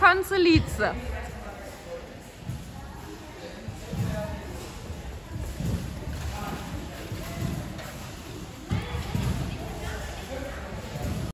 Konzelize.